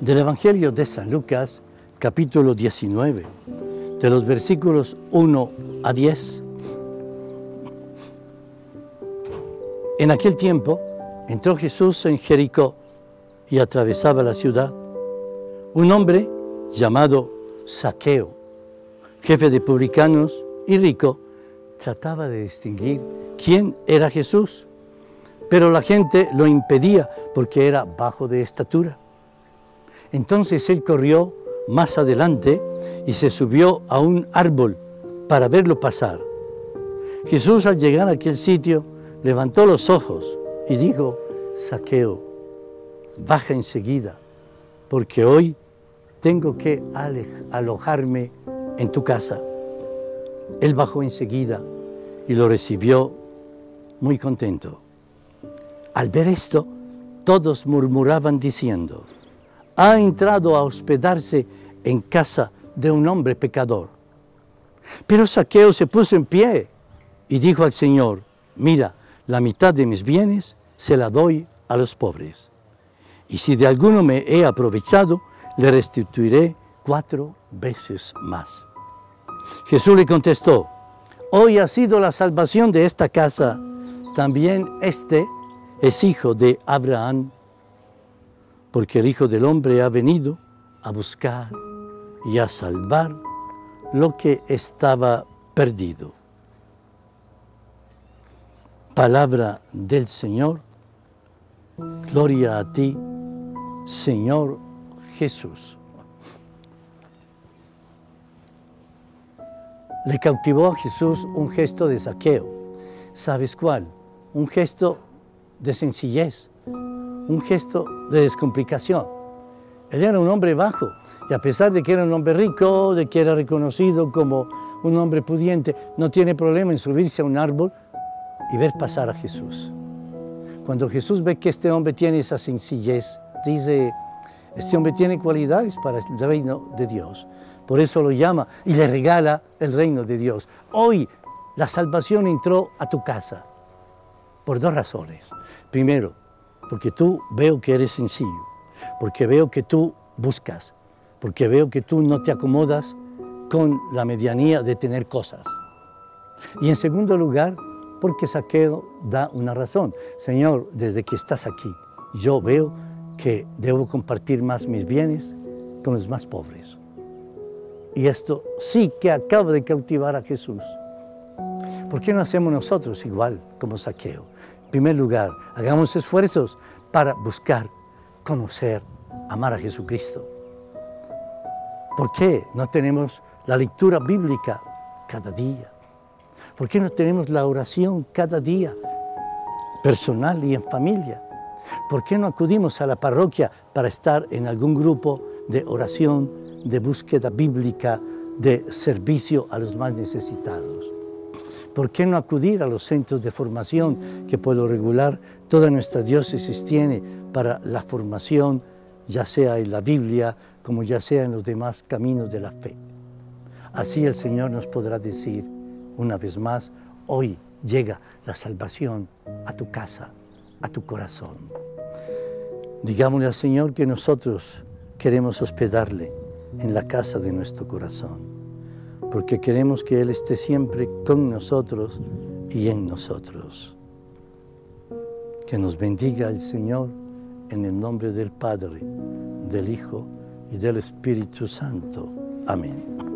Del Evangelio de San Lucas, capítulo 19, de los versículos 1 a 10. En aquel tiempo entró Jesús en Jericó y atravesaba la ciudad. Un hombre llamado Saqueo, jefe de publicanos y rico, trataba de distinguir quién era Jesús, pero la gente lo impedía porque era bajo de estatura. Entonces él corrió más adelante y se subió a un árbol para verlo pasar. Jesús al llegar a aquel sitio levantó los ojos y dijo, Saqueo, baja enseguida, porque hoy tengo que alojarme en tu casa. Él bajó enseguida y lo recibió muy contento. Al ver esto, todos murmuraban diciendo, ha entrado a hospedarse en casa de un hombre pecador. Pero Saqueo se puso en pie y dijo al Señor, mira, la mitad de mis bienes se la doy a los pobres. Y si de alguno me he aprovechado, le restituiré cuatro veces más. Jesús le contestó, hoy ha sido la salvación de esta casa, también este es hijo de Abraham porque el Hijo del Hombre ha venido a buscar y a salvar lo que estaba perdido. Palabra del Señor, gloria a ti, Señor Jesús. Le cautivó a Jesús un gesto de saqueo. ¿Sabes cuál? Un gesto de sencillez un gesto de descomplicación. Él era un hombre bajo y a pesar de que era un hombre rico, de que era reconocido como un hombre pudiente, no tiene problema en subirse a un árbol y ver pasar a Jesús. Cuando Jesús ve que este hombre tiene esa sencillez, dice, este hombre tiene cualidades para el reino de Dios. Por eso lo llama y le regala el reino de Dios. Hoy la salvación entró a tu casa por dos razones. Primero, porque tú veo que eres sencillo, porque veo que tú buscas, porque veo que tú no te acomodas con la medianía de tener cosas. Y en segundo lugar, porque Saqueo da una razón. Señor, desde que estás aquí, yo veo que debo compartir más mis bienes con los más pobres. Y esto sí que acaba de cautivar a Jesús. ¿Por qué no hacemos nosotros igual como Saqueo? En primer lugar, hagamos esfuerzos para buscar, conocer, amar a Jesucristo. ¿Por qué no tenemos la lectura bíblica cada día? ¿Por qué no tenemos la oración cada día, personal y en familia? ¿Por qué no acudimos a la parroquia para estar en algún grupo de oración, de búsqueda bíblica, de servicio a los más necesitados? ¿Por qué no acudir a los centros de formación que por lo regular toda nuestra diócesis tiene para la formación, ya sea en la Biblia como ya sea en los demás caminos de la fe? Así el Señor nos podrá decir una vez más, hoy llega la salvación a tu casa, a tu corazón. Digámosle al Señor que nosotros queremos hospedarle en la casa de nuestro corazón porque queremos que Él esté siempre con nosotros y en nosotros. Que nos bendiga el Señor en el nombre del Padre, del Hijo y del Espíritu Santo. Amén.